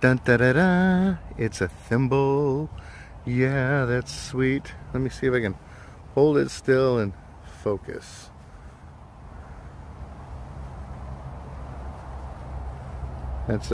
Dun da da da. It's a thimble. Yeah, that's sweet. Let me see if I can hold it still and focus. That's